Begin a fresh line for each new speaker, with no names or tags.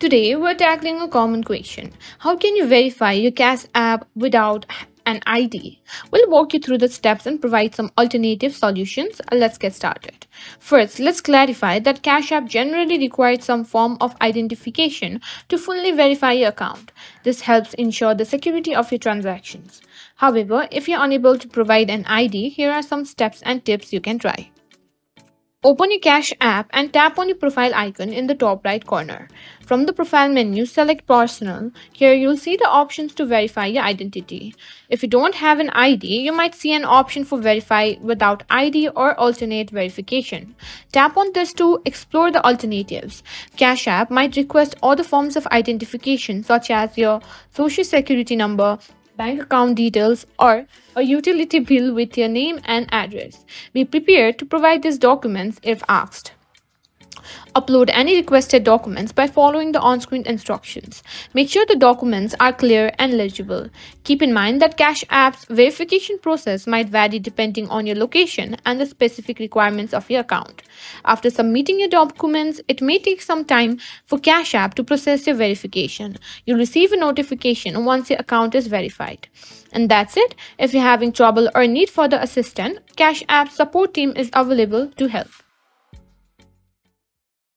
Today, we're tackling a common question. How can you verify your Cash app without an ID? We'll walk you through the steps and provide some alternative solutions. Let's get started. First, let's clarify that Cash App generally requires some form of identification to fully verify your account. This helps ensure the security of your transactions. However, if you're unable to provide an ID, here are some steps and tips you can try. Open your Cash app and tap on your profile icon in the top right corner. From the profile menu, select Personal. Here you'll see the options to verify your identity. If you don't have an ID, you might see an option for Verify without ID or Alternate Verification. Tap on this to explore the alternatives. Cash App might request other forms of identification such as your social security number, bank account details, or a utility bill with your name and address. Be prepared to provide these documents if asked. Upload any requested documents by following the on-screen instructions. Make sure the documents are clear and legible. Keep in mind that Cash App's verification process might vary depending on your location and the specific requirements of your account. After submitting your documents, it may take some time for Cash App to process your verification. You'll receive a notification once your account is verified. And that's it. If you're having trouble or need further assistance, Cash App support team is available to help.